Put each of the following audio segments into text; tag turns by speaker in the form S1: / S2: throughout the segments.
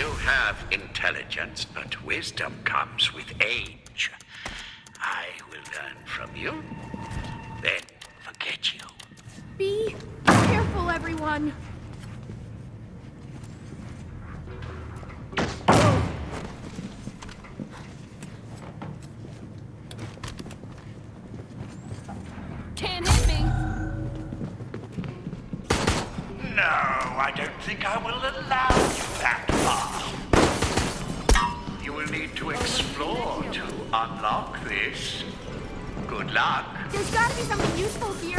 S1: You have intelligence, but wisdom comes with age. I will learn from you, then forget you.
S2: Be careful, everyone.
S3: Can't hit me.
S1: No, I don't think I will allow you that to explore to unlock this. Good luck.
S2: There's gotta be something useful here.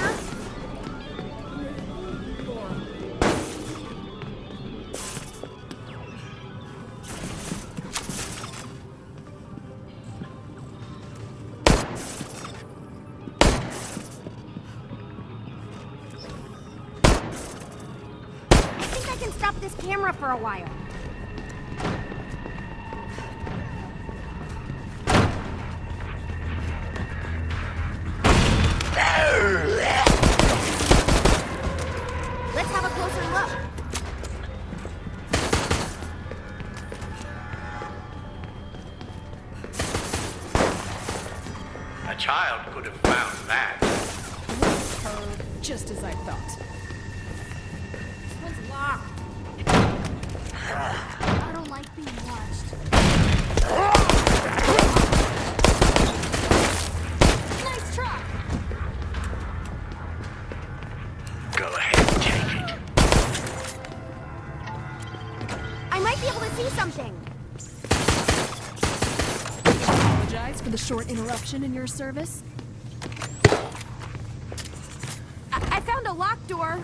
S2: I think I can stop this camera for a while. Like being watched.
S3: Nice try.
S1: Go ahead, take it.
S2: I might be able to see something.
S3: Apologize for the short interruption in your service.
S2: I, I found a locked door.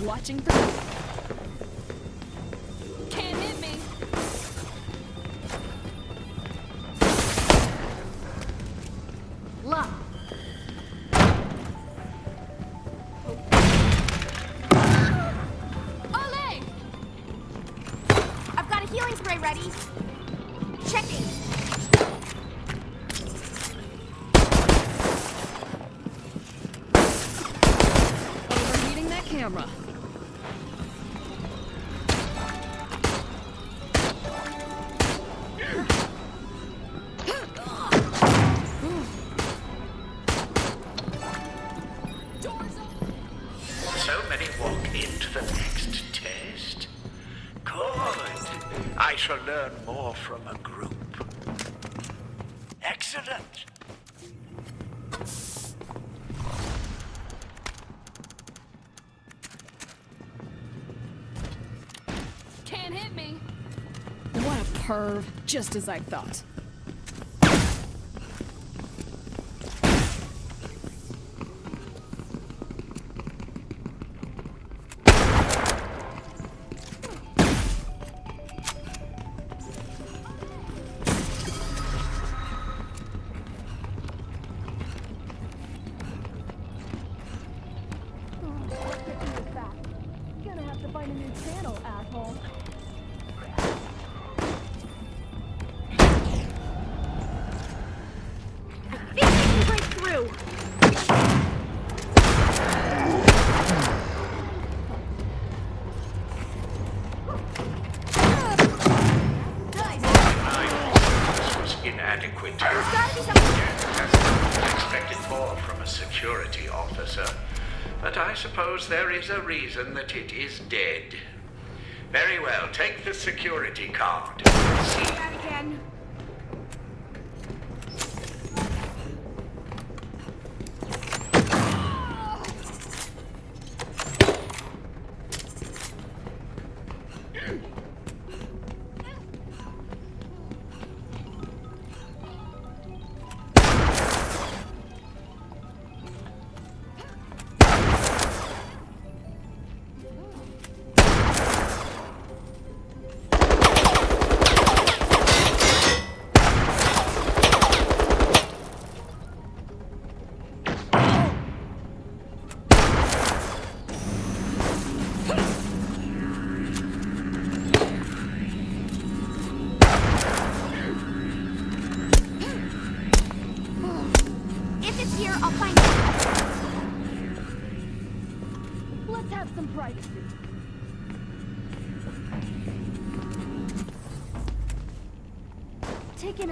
S3: Watching for. Can't hit me. Ole!
S2: I've got a healing spray ready. Checking.
S1: Good. I shall learn more from a group. Excellent.
S3: Can't hit me. What a perv. Just as I thought. To find a new channel, asshole.
S2: I think I can break through.
S1: This was inadequate.
S2: There's gotta be something.
S1: Expected more from a security officer. But I suppose there is a reason that it is dead. Very well, take the security card. See
S2: That again.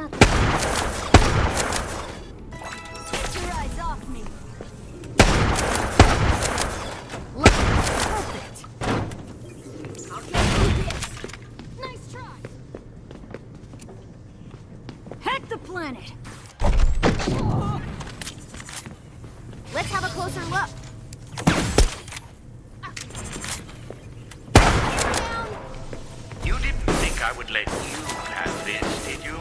S2: Out the... Get your eyes off me. Planet. Let's have a closer look.
S1: I would let you have this, did you?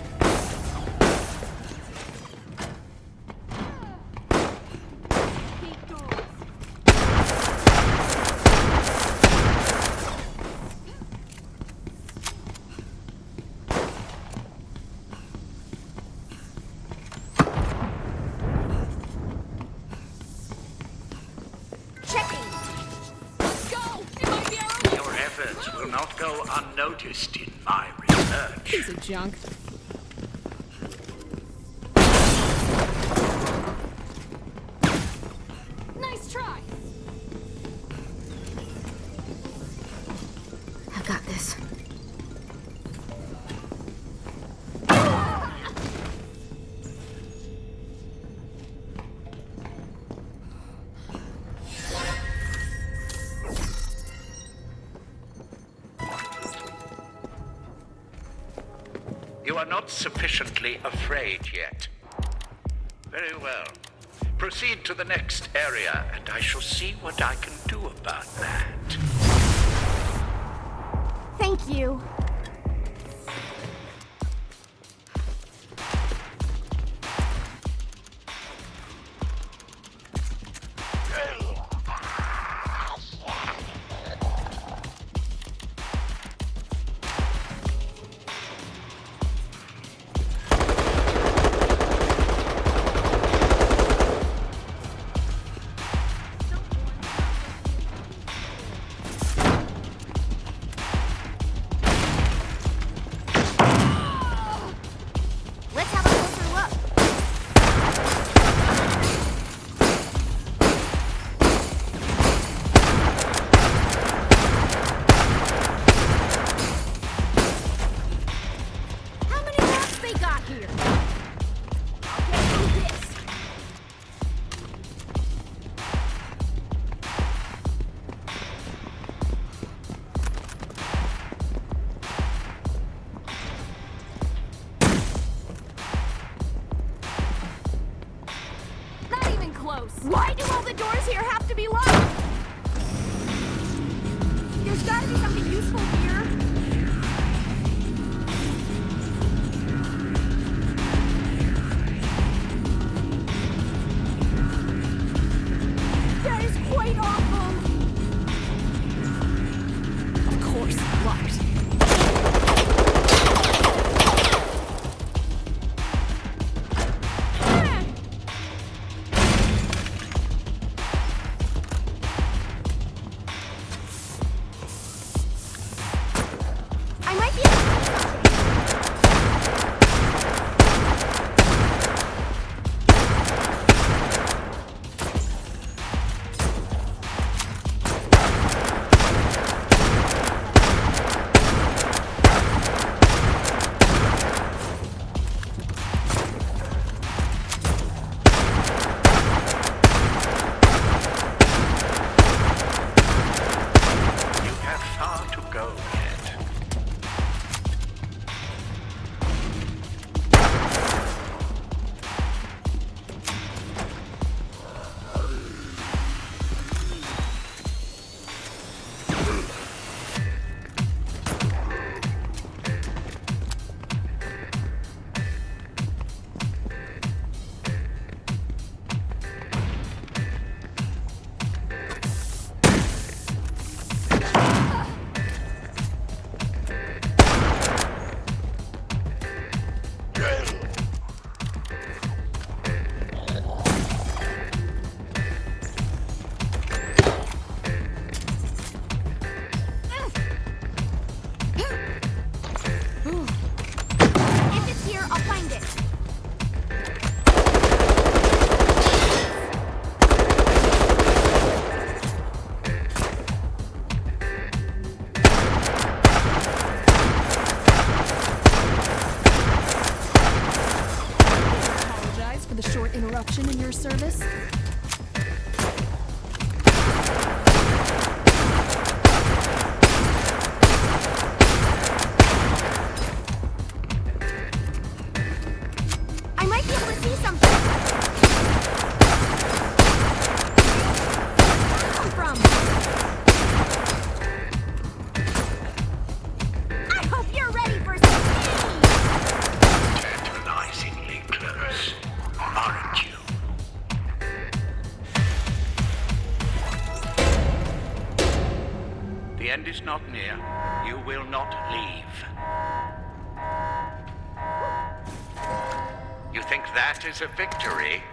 S2: Keep
S1: research.
S3: piece of junk. Nice try.
S2: I got this.
S1: You are not sufficiently afraid yet. Very well. Proceed to the next area, and I shall see what I can do about that.
S2: Thank you. the
S3: short interruption in your service?
S1: Is a victory?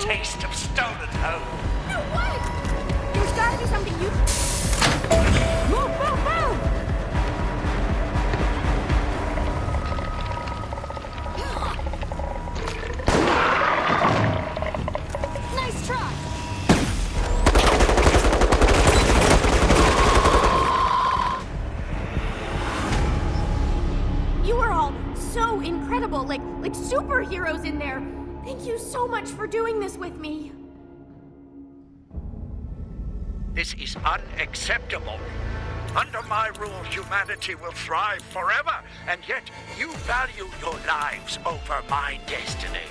S1: Taste of stolen home.
S2: No way! There's gotta be something you. Move, move, move!
S3: Nice.
S2: You are all so incredible, like like superheroes in there. Thank you so much for doing this with me.
S1: This is unacceptable. Under my rule, humanity will thrive forever, and yet you value your lives over my destiny.